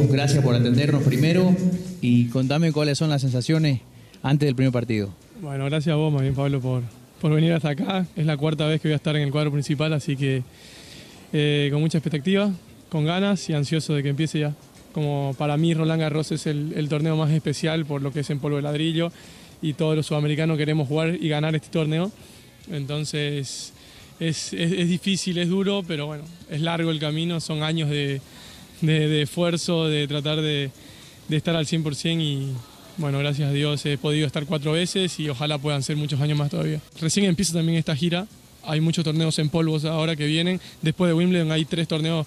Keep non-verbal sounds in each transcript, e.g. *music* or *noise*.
Gracias por atendernos primero y contame cuáles son las sensaciones antes del primer partido. Bueno, gracias a vos, más bien Pablo, por, por venir hasta acá. Es la cuarta vez que voy a estar en el cuadro principal, así que eh, con mucha expectativa, con ganas y ansioso de que empiece ya. Como para mí Roland Garros es el, torneo más especial por lo que es en polvo de ladrillo y todos los sudamericanos queremos jugar y ganar este torneo. Entonces es, es- es difícil, es duro, pero bueno, es largo el camino, son años de, de- esfuerzo, de tratar de, de estar al 100% y bueno, gracias a Dios he podido estar cuatro veces y ojalá puedan ser muchos años más todavía. Recién empieza también esta gira, hay muchos torneos en polvos ahora que vienen, después de Wimbledon hay tres torneos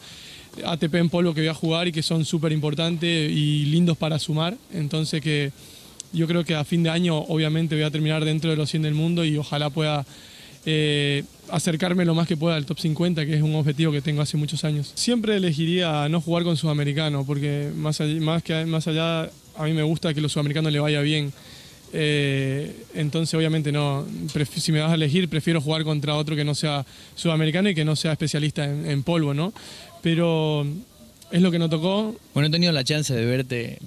ATP en polvo que voy a jugar y que son súper importantes y lindos para sumar, entonces que yo creo que a fin de año obviamente voy a terminar dentro de los 100 del mundo y ojalá pueda eh, acercarme lo más que pueda al top 50, que es un objetivo que tengo hace muchos años. Siempre elegiría no jugar con sudamericano, porque más allá, más que, más allá a mí me gusta que los sudamericanos le vaya bien. Eh, entonces obviamente no, si me vas a elegir prefiero jugar contra otro que no sea sudamericano y que no sea especialista en, en polvo, ¿no? Pero es lo que nos tocó, Bueno, he tenido la chance de verte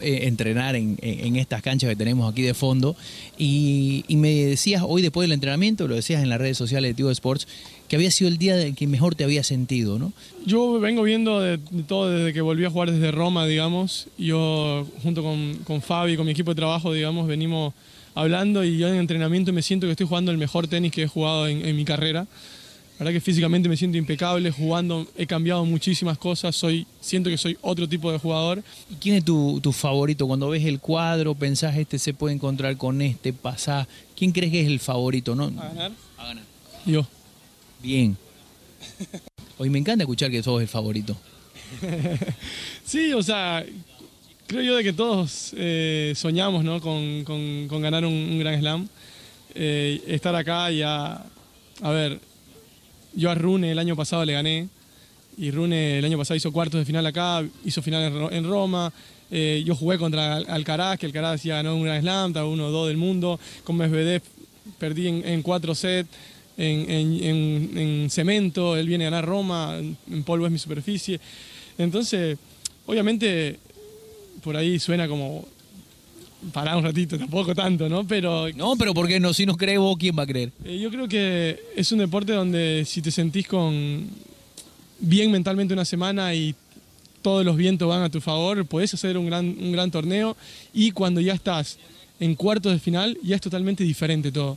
eh, entrenar en, en- estas canchas que tenemos aquí de fondo y, me decías hoy después del entrenamiento, lo decías en las redes sociales de Tigo Sports, que había sido el día de que mejor te había sentido, ¿no? Yo vengo viendo de, de todo desde que volví a jugar desde Roma, digamos. Yo junto con, con Fabi, con mi equipo de trabajo, digamos, venimos hablando y yo en entrenamiento me siento que estoy jugando el mejor tenis que he jugado en, en mi carrera. La verdad que físicamente me siento impecable, jugando he cambiado muchísimas cosas, soy, siento que soy otro tipo de jugador. ¿Y quién es tu, tu favorito? Cuando ves el cuadro, pensás, este se puede encontrar con este, pasás. ¿Quién crees que es el favorito? ¿no? ¿A ganar? A ganar. Yo. Bien. *laughs* Hoy me encanta escuchar que sos el favorito. *laughs* Sí, o sea, creo yo de que todos eh, soñamos ¿no? con, con- con ganar un, un Grand Slam. Eh, estar acá ya, a ver, yo a Rune el año pasado le gané y Rune el año pasado hizo cuartos de final acá, hizo final en, Ro- en Roma. Eh, yo jugué contra Al- Alcaraz, que Alcaraz ya ganó un Grand Slam, estaba uno o dos del mundo. Con Medvedev perdí en, en cuatro sets, en, en- en- en cemento, él viene a ganar Roma, en polvo es mi superficie. Entonces, obviamente, por ahí suena como parar un ratito, tampoco tanto, ¿no? Pero No, pero ¿por qué no? Si no crees vos, ¿quién va a creer? eh, yo creo que es un deporte donde si te sentís con bien mentalmente una semana y todos los vientos van a tu favor, puedes hacer un gran, un gran torneo y cuando ya estás en cuartos de final ya es totalmente diferente todo.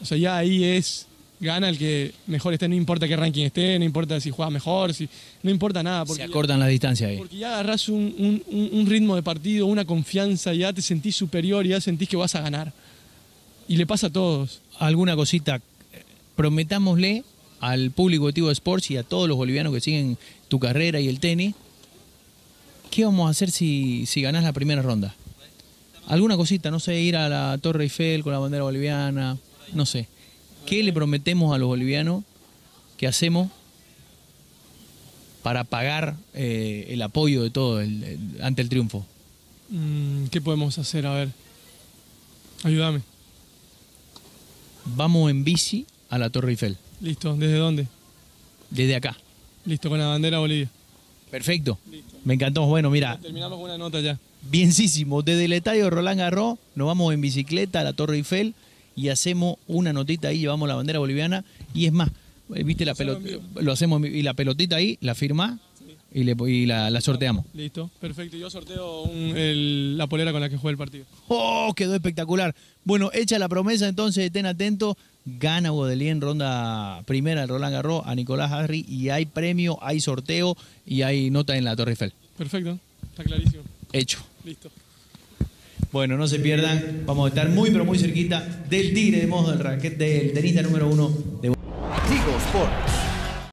O sea, ya ahí es gana el que mejor esté, no importa qué ranking esté, no importa si juega mejor, si no importa nada. Porque Se ya- acortan las distancias ahí. porque ya agarrás un, un- un- un ritmo de partido, una confianza, ya te sentís superior, ya sentís que vas a ganar. Y le pasa a todos. alguna cosita, prometámosle al público de Tigo Sports y a todos los bolivianos que siguen tu carrera y el tenis, ¿qué vamos a hacer si, si ganás la primera ronda? Alguna cosita, no sé, ir a la Torre Eiffel con la bandera boliviana, no sé. ¿Qué le prometemos a los bolivianos que hacemos para pagar eh, el apoyo de todo el- el- ante el triunfo? Mm, ¿Qué podemos hacer? A ver. Ayúdame. Vamos en bici a la Torre Eiffel, Listo. ¿Desde dónde? desde acá. Listo, con la bandera Bolivia. Perfecto. Me encantó. Bueno, mira, Terminamos con una nota ya. Bienísimo, desde el estadio Roland Garros nos vamos en bicicleta a la Torre Eiffel y hacemos una notita ahí, llevamos la bandera boliviana y es más, eh, viste la pelota, lo hacemos y la pelotita ahí, la firma y, le, y la, la sorteamos. Listo. Perfecto. Yo sorteo un- el- la polera con la que jugué el partido. ¡Oh! Quedó espectacular. Bueno, hecha la promesa entonces, estén atentos, gana Godelien ronda primera del Roland Garros a Nicolás Harry y hay premio, hay sorteo y hay nota en la Torre Eiffel. Perfecto. Está clarísimo. Hecho. Listo. Bueno, no se pierdan, vamos a estar muy pero muy cerquita del tigre de modo del raquet del tenista número uno de.